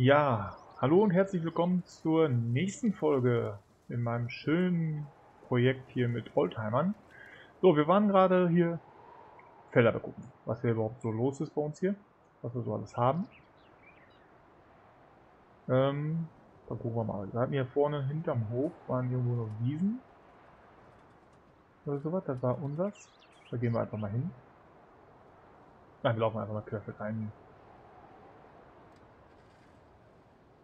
Ja, hallo und herzlich willkommen zur nächsten Folge in meinem schönen Projekt hier mit Oldtimern. So, wir waren gerade hier Felder begucken, was hier überhaupt so los ist bei uns hier, was wir so alles haben. Ähm, dann gucken wir mal. Wir hatten hier vorne hinterm Hof waren irgendwo noch Wiesen. Oder sowas, das war unseres. Da gehen wir einfach mal hin. Nein, wir laufen einfach mal querfeld rein.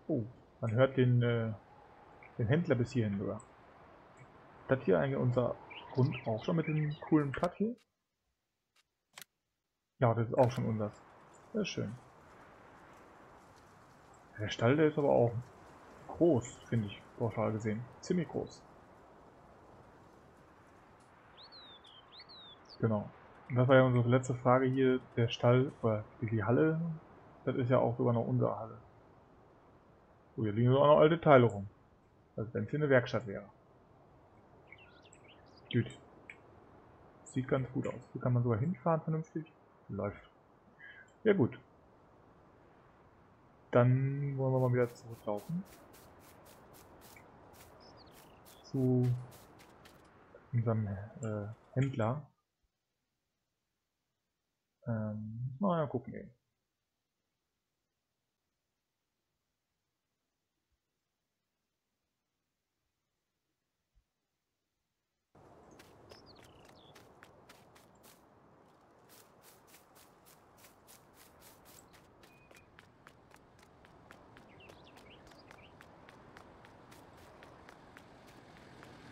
Oh, man hört den, äh, den Händler bis hierhin sogar. Das hier eigentlich unser Grund auch schon mit dem coolen Platt hier? Ja, das ist auch schon unser. Sehr schön. Der Stall, der ist aber auch groß, finde ich, pauschal gesehen. Ziemlich groß. Genau. Und das war ja unsere letzte Frage hier. Der Stall, oder die Halle, das ist ja auch sogar noch unsere Halle. So, hier liegen auch noch alte Teile rum. Also wenn es hier eine Werkstatt wäre. Gut. Sieht ganz gut aus. Hier kann man sogar hinfahren vernünftig. Läuft. Ja gut. Dann wollen wir mal wieder zurücklaufen. Zu unserem äh, Händler. Ähm, mal gucken eben.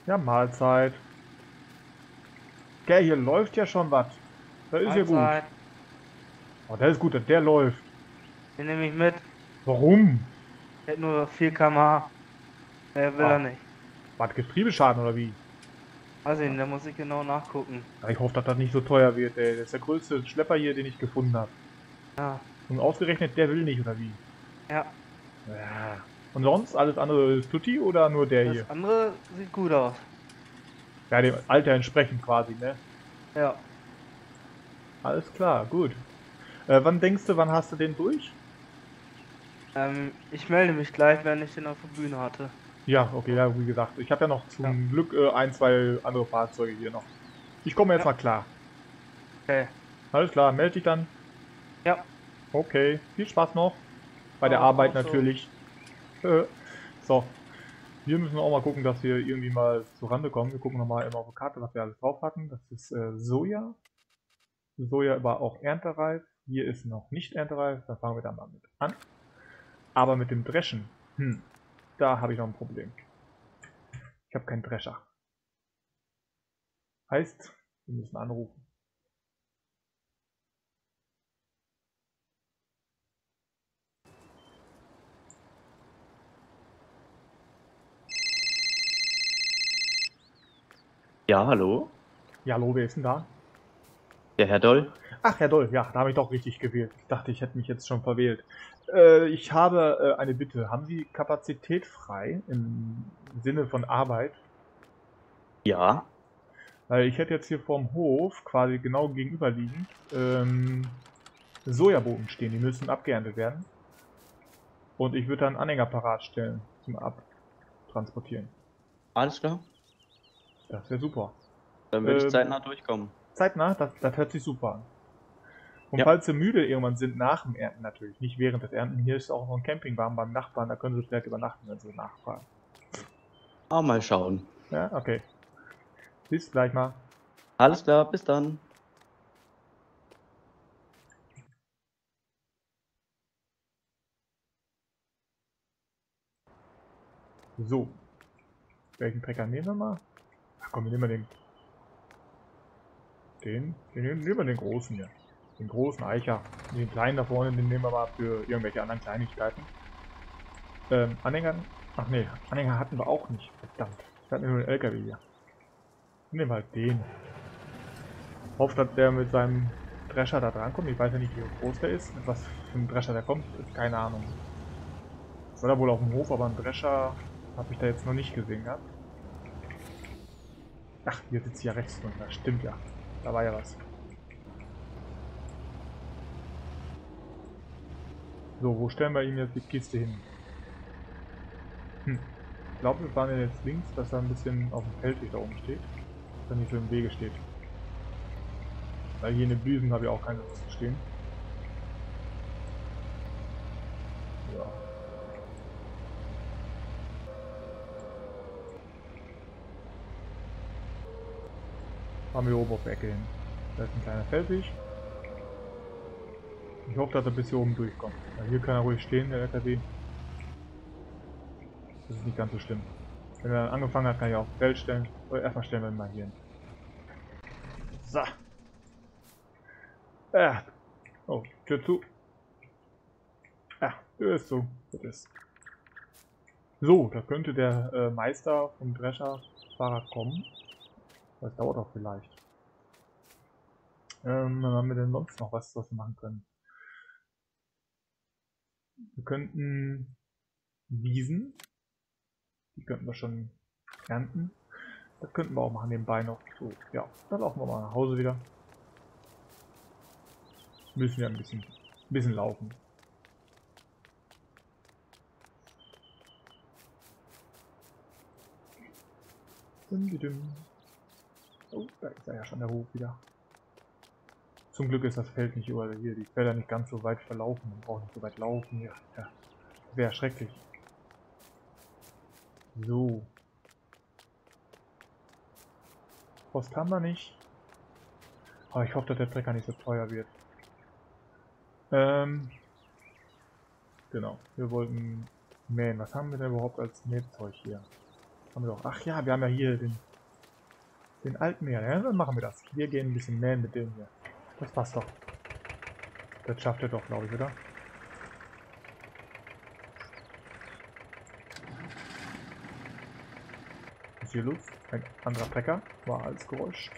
Ja, Mahlzeit. Gell, hier läuft ja schon was. Da ist ja gut. Oh, der ist gut, der läuft. Den nehme ich mit. Warum? Der hat nur 4 km/h. Er will Ah. er nicht. War das Getriebeschaden oder wie? Weiß ich nicht, da muss ich genau nachgucken. Ich hoffe, dass das nicht so teuer wird, ey. Das ist der größte Schlepper hier, den ich gefunden habe. Ja, Und ausgerechnet, der will nicht, oder wie? ja. Ja. Und sonst, alles andere ist Tutti oder nur der hier? Das andere sieht gut aus. Ja, dem Alter entsprechend quasi, ne? Ja. Alles klar, gut. Äh, wann denkst du, wann hast du den durch? Ähm, ich melde mich gleich, wenn ich den auf der Bühne hatte. Ja, okay, ja, wie gesagt, ich habe ja noch zum Ja. Glück äh, ein, zwei andere Fahrzeuge hier noch. Ich komme jetzt Ja. mal klar. Okay. Alles klar, melde dich dann. Ja. Okay, viel Spaß noch. Bei der Arbeit auch so. so. Wir müssen auch mal gucken, dass wir irgendwie mal zur Rande kommen. Wir gucken nochmal immer auf die Karte, was wir alles drauf hatten. Das ist äh, Soja. Soja war auch erntereif. Hier ist noch nicht erntereif. Dann fangen wir da mal mit an. Aber mit dem Dreschen, hm, da habe ich noch ein Problem. Ich habe keinen Drescher. Heißt, wir müssen anrufen. Ja, hallo? Ja, hallo, wer ist denn da? Der Herr Doll? Ach, Herr Doll, ja, da habe ich doch richtig gewählt. Ich dachte, ich hätte mich jetzt schon verwählt. Äh, ich habe äh, eine Bitte. Haben Sie Kapazität frei im Sinne von Arbeit? Ja. Weil ich hätte jetzt hier vorm Hof, quasi genau gegenüberliegend, ähm, Sojabohnen stehen. Die müssen abgeerntet werden. Und ich würde da einen Anhänger parat stellen zum Abtransportieren. Alles klar. Das wäre super. Dann würde Ähm, ich zeitnah durchkommen. Zeitnah, das, das hört sich super an. Und Ja. falls Sie müde irgendwann sind, nach dem Ernten natürlich, nicht während des Ernten, hier ist auch noch ein Campingwagen beim Nachbarn, da können Sie vielleicht übernachten, wenn Sie nachfragen. Ah, mal schauen. Ja, okay. Bis gleich mal. Alles klar, bis dann. So. Welchen Trecker nehmen wir mal? Komm, wir nehmen den. Den? Den nehmen wir den großen hier. Den großen Eicher. Den kleinen da vorne, den nehmen wir mal für irgendwelche anderen Kleinigkeiten. Ähm, Anhänger. Ach nee, Anhänger hatten wir auch nicht. Verdammt. Wir hatten nur einen LKW hier. Nehmen wir halt den. Hofft, dass der mit seinem Drescher da drankommt. Ich weiß ja nicht, wie groß der ist. Mit was für ein Drescher der kommt, ist keine Ahnung. War da wohl auf dem Hof, aber ein Drescher habe ich da jetzt noch nicht gesehen gehabt. Ach, hier sitzt ja rechts drunter. Stimmt ja. Da war ja was. So, wo stellen wir ihm jetzt die Kiste hin? Hm. Ich glaube, wir fahren ihn jetzt links, dass er ein bisschen auf dem Feldweg da oben steht. Dass er nicht so im Wege steht. Weil hier in den Blüsen habe ich auch keine Lust zu stehen. Ja. Fahren wir oben auf Ecke hin. Da ist ein kleiner Feldweg. Ich hoffe, dass er bis hier oben durchkommt. Ja, hier kann er ruhig stehen, der LKW. Das ist nicht ganz so schlimm. Wenn er angefangen hat, kann ich auch Feld stellen. Oder erstmal stellen wir ihn mal hier hin. So. Ja. Oh, Tür zu. Ja, Tür ist zu. Das ist. So, da könnte der äh, Meister vom Drescher-Fahrrad kommen. Das dauert auch vielleicht. Ähm, haben wir denn sonst noch was, was wir machen können? Wir könnten Wiesen, die könnten wir schon ernten. Das könnten wir auch machen nebenbei noch. So, ja, dann laufen wir mal nach Hause wieder. Müssen wir ein bisschen, ein bisschen laufen. Oh, da ist er ja schon der Hof wieder. Zum Glück ist das Feld nicht überall hier, die Felder nicht ganz so weit verlaufen. Man braucht nicht so weit laufen. Ja, ja. Wäre schrecklich. So. Post haben wir nicht. Aber ich hoffe, dass der Trecker nicht so teuer wird. Ähm. Genau. Wir wollten mähen. Was haben wir denn überhaupt als Mähzeug hier? Haben wir doch. Ach ja, wir haben ja hier den, den alten Mäher. Ja, dann machen wir das. Wir gehen ein bisschen mähen mit dem hier. Das passt doch. Das schafft er doch, glaube ich, oder? Ist hier los? Ein anderer Trecker war als Geräusch.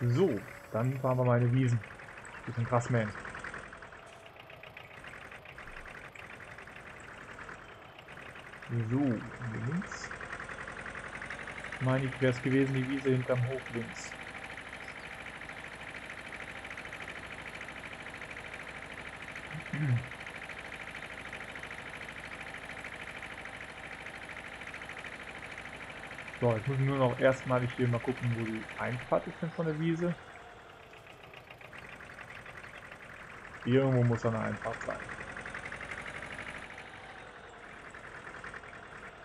So, dann fahren wir meine Wiesen. Bisschen krass mähen. So, links. Meine ich, wäre es gewesen, die Wiese hinterm Hof links. So, jetzt muss ich nur noch erstmalig hier mal gucken, wo die Einfahrt ist denn von der Wiese. Irgendwo muss da eine Einfahrt sein.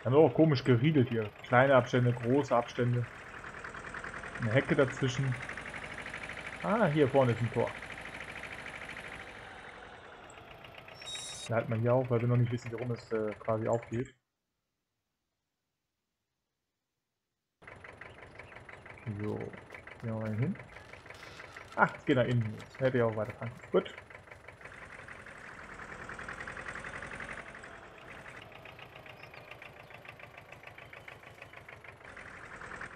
Haben wir auch komisch geriedelt hier. Kleine Abstände, große Abstände. Eine Hecke dazwischen. Ah, hier vorne ist ein Tor. Da halten wir hier auf, weil wir noch nicht wissen, warum es äh, quasi aufgeht. So, gehen wir mal hin. Ach, es geht nach innen. Hätte ich auch weiterfahren. Gut.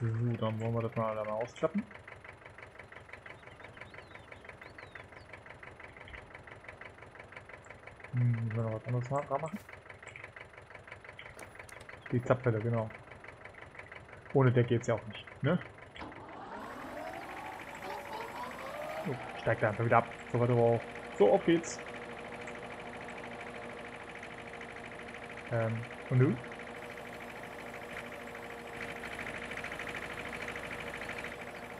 So, dann wollen wir das mal, mal ausklappen. Hm, müssen wir noch was anderes dran machen? Die Zapfwelle, genau. Ohne der geht's ja auch nicht, ne? Oh, steigt einfach wieder ab. So weiter drauf. So, auf geht's. Ähm, und nun?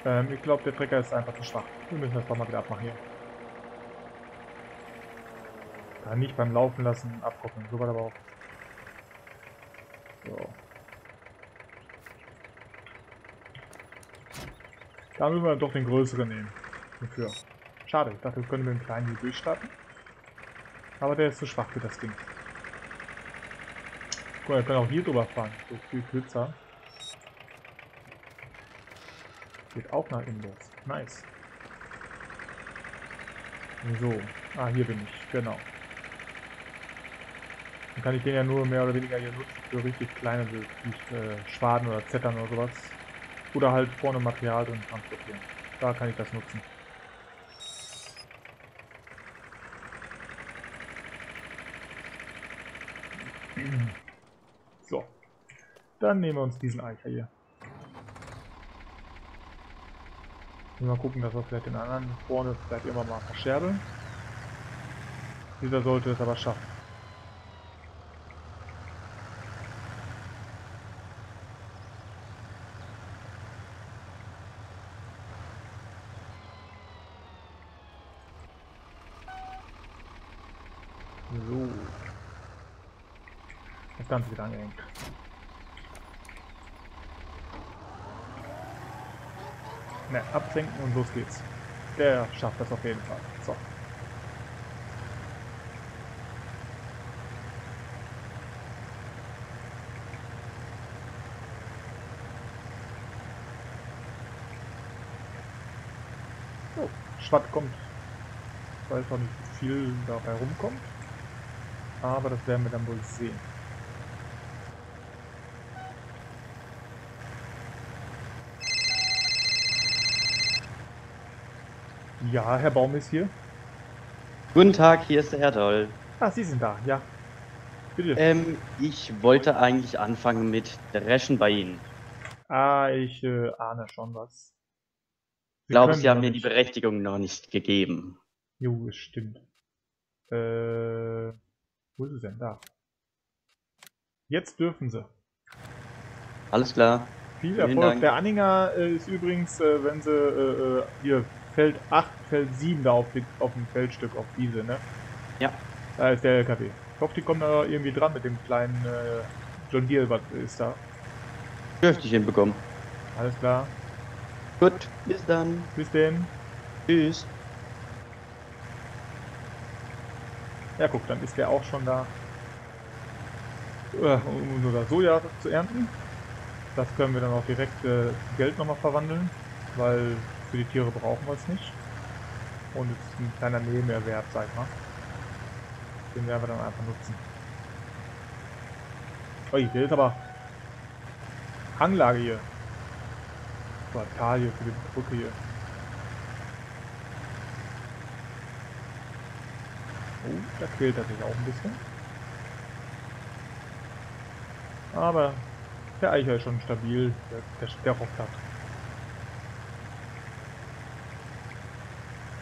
Ähm, ich glaube, der Trecker ist einfach zu schwach. Wir müssen das doch mal wieder abmachen hier. Da nicht beim Laufen lassen, abkoppeln. So weit aber auch. So. Da müssen wir doch den größeren nehmen. Dafür. Schade, ich dachte, wir können mit dem kleinen hier durchstarten. Aber der ist zu schwach für das Ding. Guck mal, wir können auch hier drüber fahren. So viel kürzer. Geht auch nach los. Nice. So. Ah, hier bin ich. Genau. Dann kann ich den ja nur mehr oder weniger hier nutzen für richtig kleine, äh, Schwaden oder Zettern oder sowas. Oder halt vorne Material drin transportieren. Da kann ich das nutzen. So. Dann nehmen wir uns diesen Eicher hier. Mal gucken, dass wir vielleicht den anderen vorne vielleicht immer mal verscherbeln. Dieser sollte es aber schaffen. So. Das Ganze wieder angehängt. Ne, absenken und los geht's. Der schafft das auf jeden Fall. So. Oh, Schwatt kommt. Ich weiß auch nicht, wie viel dabei rumkommt. Aber das werden wir dann wohl sehen. Ja, Herr Baum ist hier. Guten Tag, hier ist der Herr Doll. Ah, Sie sind da, ja. Bitte. Ähm, ich wollte eigentlich anfangen mit Dreschen bei Ihnen. ah, ich äh, ahne schon was. Ich glaube, Sie haben mir die. Berechtigung noch nicht gegeben. Jo, es stimmt. Äh, wo ist es denn? Da. Jetzt dürfen sie. Alles klar. Viel Erfolg. Der Anhänger äh, ist übrigens, äh, wenn sie äh, äh, hier Feld 8, Feld 7 da auf, die, auf dem Feldstück, auf diese, ne? Ja. Da ist der LKW. Ich hoffe, die kommen da irgendwie dran mit dem kleinen äh, John Deere, was ist da. Dürfte ich hinbekommen. Alles klar. Gut, bis dann. Bis denn. Tschüss. Ja, guck, dann ist der auch schon da. Äh, um unser Soja zu ernten. Das können wir dann auch direkt äh, Geld nochmal verwandeln, weil für die Tiere brauchen wir es nicht. Und es ist ein kleiner Nebenmehrwert, sag ich mal. Den werden wir dann einfach nutzen. Ui, der ist aber Hanglage hier. So, Tal hier für die Brücke hier. Oh, da quält er sich auch ein bisschen. Aber der Eicher ist schon stabil, der, der, der rockt hat.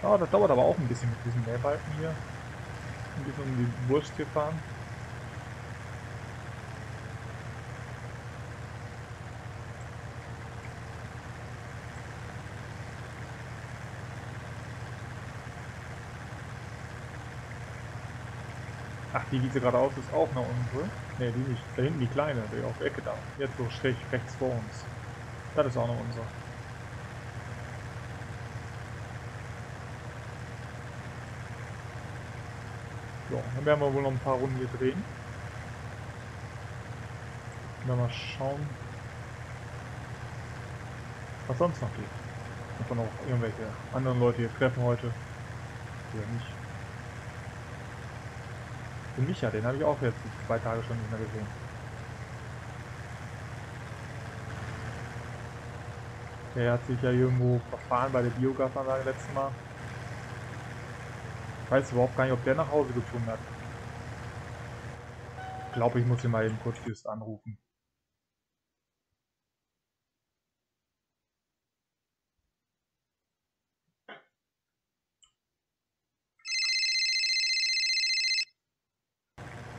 Ja, das dauert aber auch ein bisschen mit diesen Mähbalken hier. Ein bisschen um die Wurst hier fahren. Ach, die Wiese geradeaus ist auch noch unsere. Ne, die nicht. Da hinten die kleine, die auf Ecke da. Jetzt so schräg rechts vor uns. Das ist auch noch unsere. So, dann werden wir wohl noch ein paar Runden hier drehen. Dann mal schauen, was sonst noch geht. Ob wir noch irgendwelche anderen Leute hier treffen heute. Oder nicht. Den Micha, den habe ich auch jetzt zwei Tage schon nicht mehr gesehen. Der hat sich ja irgendwo verfahren bei der Biogasanlage letztes Mal. Ich weiß überhaupt gar nicht, ob der nach Hause gefunden hat. Ich glaube, ich muss ihn mal eben kurz just anrufen.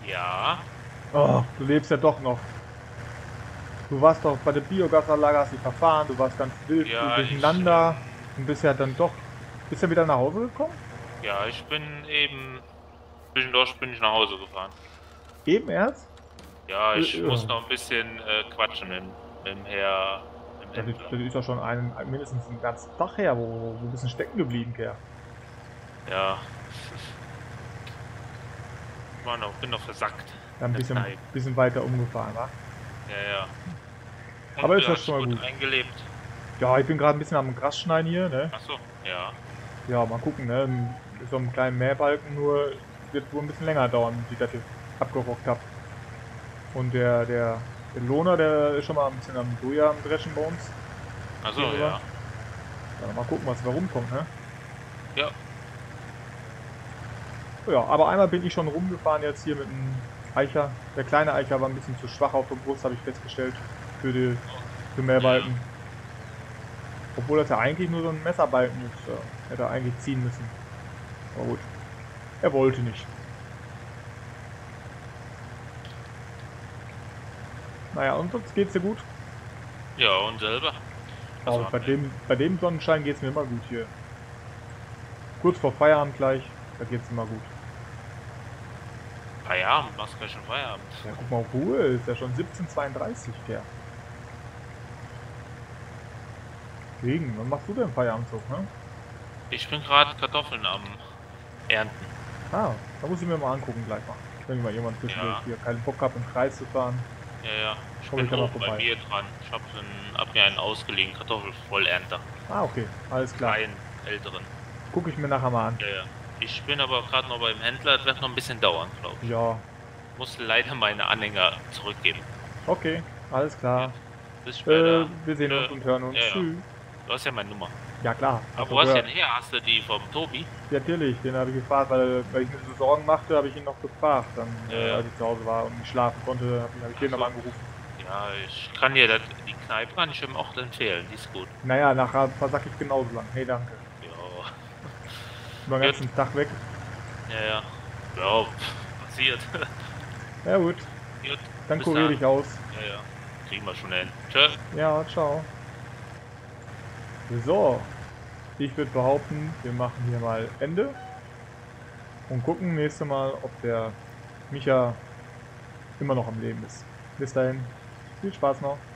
Ja, Oh, du lebst ja doch noch. Du warst doch bei der Biogasanlage, hast dich verfahren, du warst ganz wild Ja, durcheinander und bist ja dann doch. Bist ja wieder nach Hause gekommen? Ja, ich bin eben zwischendurch bin ich nach Hause gefahren. Eben erst? Ja, ich Äh, muss noch ein bisschen äh, quatschen mit, mit dem Herr. Mit Das ist, das ist ja schon ein, mindestens ein ganzen Tag her, wo, wo du bist stecken geblieben, Kerl. Ja. Ich war noch, bin noch versackt. Ja, ein bisschen, bisschen weiter umgefahren, wa? Ja, ja. Und Aber ist du das schon mal gut. eingelebt. Ja, ich bin gerade ein bisschen am Gras schneiden hier, ne? Achso, ja. Ja, mal gucken, ne? So einem kleinen Mähbalken nur wird wohl ein bisschen länger dauern, bis ich das jetzt abgerockt habe. Und der, der, der Lohner, der ist schon mal ein bisschen am Soja am Dreschen bei uns. Achso, ja. Ja, mal gucken, was da rumkommt, ne? Ja. Ja, aber einmal bin ich schon rumgefahren jetzt hier mit einem Eicher. Der kleine Eicher war ein bisschen zu schwach auf der Brust, habe ich festgestellt, für die für Mähbalken. Obwohl das ja eigentlich nur so ein Messerbalken ist. Ja, hätte er eigentlich ziehen müssen. Aber gut. Er wollte nicht. Naja, und sonst geht's dir gut? Ja, und selber. Also Aber bei dem, bei dem Sonnenschein geht's mir immer gut hier. Kurz vor Feierabend gleich, da geht's immer gut. Feierabend, machst gleich schon Feierabend. Ja, guck mal, Ruhe, ist ja schon 17.32 der. Regen, wann machst du denn Feierabend so, ne? Ich bin gerade Kartoffeln am Ernten. Ah, da muss ich mir mal angucken gleich mal. Wenn ich mal jemand zwischendurch Ja. hier keinen Bock hab, im Kreis zu fahren. Ja, ja. Ich bin ich oben bei vorbei. mir dran. Ich hab, einen, hab mir einen ausgelegen, Kartoffelvollernter. Ah, okay, alles klar. Kleinen, älteren. Guck ich mir nachher mal an. Ja, ja. Ich bin aber gerade noch beim Händler, das wird noch ein bisschen dauern, glaube ich. Ja, Muss leider meine Anhänger zurückgeben. okay, alles klar. Bis Äh, später. wir sehen uns Tschö. und hören uns. Ja, ja. Tschüss. Du hast ja meine Nummer. Ja klar. Aber wo hast du denn her? Hast du die vom Tobi? Ja, natürlich, den habe ich gefragt, weil, weil ich mir so Sorgen machte, habe ich ihn noch gefragt. Dann, Ja, ja. als ich zu Hause war und nicht schlafen konnte, habe ich, hab ich den so. nochmal angerufen. Ja, ich kann dir das, die Kneipe kann ich im Ort empfehlen, die ist gut. Naja, nachher versack ich genauso lang. Hey, danke. Ja, Über den ganzen Tag weg. ja, ja. Ja, passiert. Ja gut, Gut, dann bis kurier dann. dich aus. Ja, ja. Kriegen wir schon hin. Tschö. Ja, ciao. So, ich würde behaupten, wir machen hier mal Ende und gucken nächste Mal, ob der Micha immer noch am Leben ist. Bis dahin, viel Spaß noch.